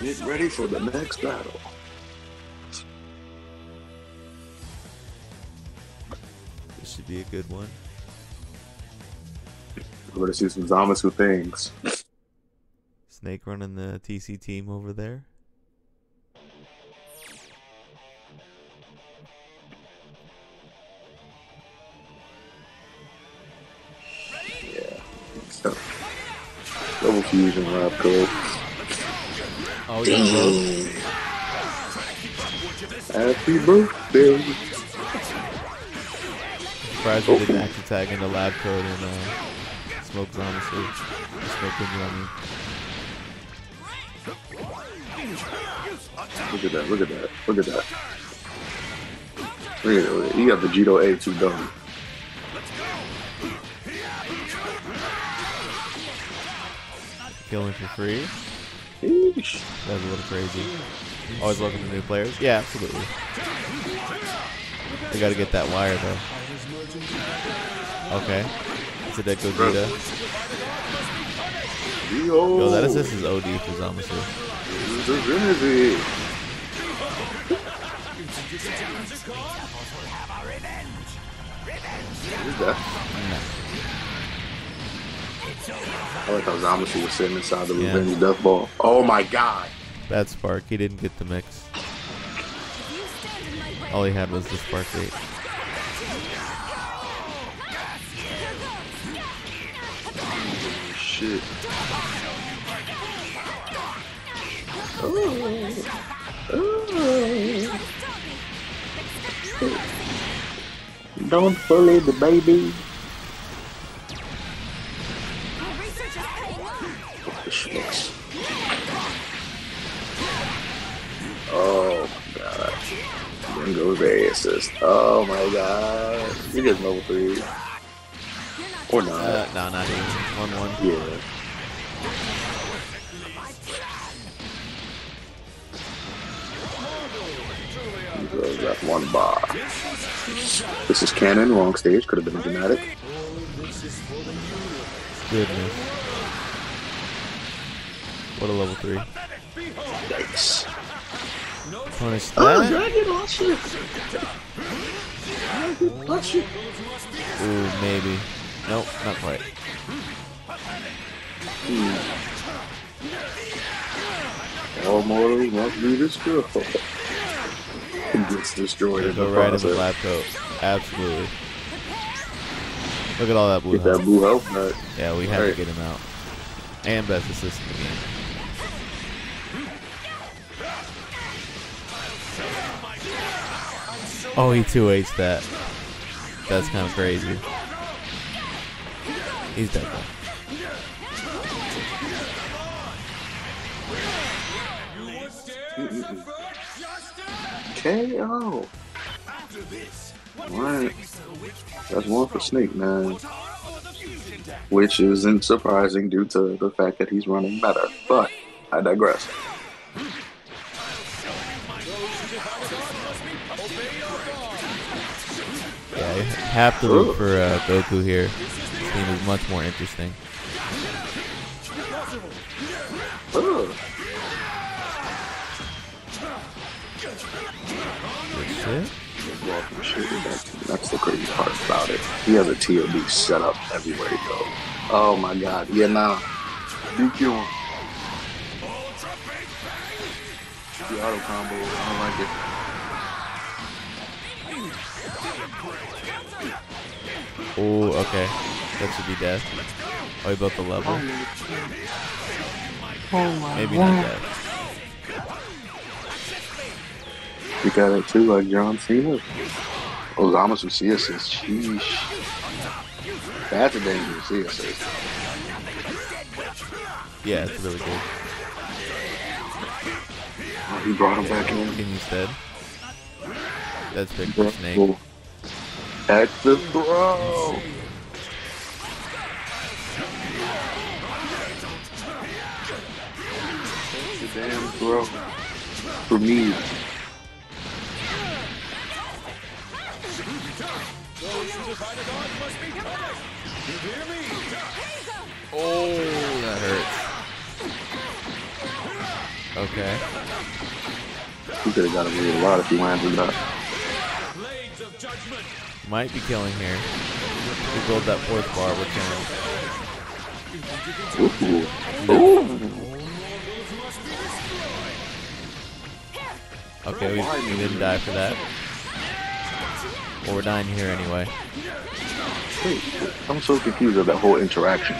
Get ready for the next battle. This should be a good one. We're gonna see some Zamasu things. Snake running the TC team over there. Yeah. So, double fusion Oh yeah. Happy birthday. Surprised we didn't actually tag into lab coat and uh, smoke honestly. Smoke I mean. Look at that, look at that, look at that. Look at that. You got the Vegito A2 done. Killing for free. Eesh. That's a little crazy. Always welcome to new players. Yeah, absolutely. We gotta get that wire though. Okay. It's a dead Gogeta. Yo, Yo, that assist is OD for Zamasu. Divinity. Who's that? I like how Zamasu was sitting inside the Yeah. Revenge Death Ball. Oh my god. Bad spark. He didn't get the mix. All he had was the spark rate. Shit. Don't bully the baby. The schmucks. Oh my god. Then goes assist. Oh my god. He gets level three. Or not. Uh, no, not even. 1 1. Yeah. Throws that one bar. This is canon, wrong stage, could have been dramatic. Goodness. What a level 3. Yikes. Punish Oh, that. Dragon, watch it. Dragon, it. Ooh, maybe. Nope, not quite. Hmm. All mortals must be destroyed. Gets destroyed in the right into process. lab coat. Absolutely. Look at all that blue Get that health. blue health nut. Yeah, we had Right. to get him out. And best assist in the game. Oh, he 2 that. That's kind of crazy. He's dead though. KO. Alright. That's one for Snake, man. Which isn't surprising due to the fact that he's running better. But I digress. Have to root for uh, Goku here. This team is much more interesting. Ugh. Good shit. Walking shit, that- That's the crazy part about it. He has a TOD set up everywhere he goes. Oh my god. Yeah, nah. DQ him. The auto combo. I don't like it. Oh, okay. That should be death. Oh, he built the level. Maybe not death. You got it too, like John Cena. Ozamas with C assist. Sheesh. That's a dangerous C assist. Yeah, it's really good. Oh, he brought him back in. Use dead. That's big for Snake. At the throw. That's the damn throw. For me. Oh, that hurts. Okay. He could have got away a lot if he landed that. Might be killing here. We build that fourth bar, we're killing. Ooh. Okay, we, we didn't die for that. Well, we're dying here anyway. Wait, I'm so confused of that whole interaction.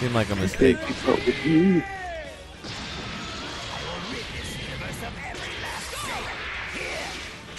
Seemed like a mistake.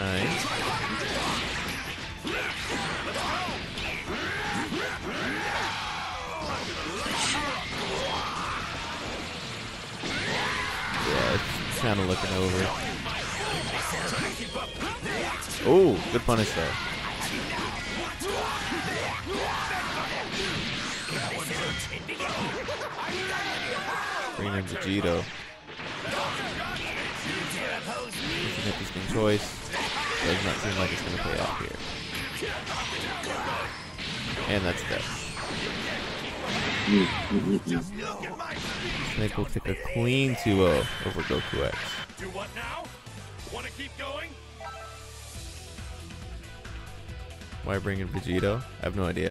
Nice. Yeah, it's kind of looking over. Oh, good punish there. Bring in Vegito. It's an choice. Does not seem like it's going to pay off here. And that's death. Snake will take a clean 2-0 over Goku X. Do what now? Want to keep going? Why bring in Vegito? I have no idea.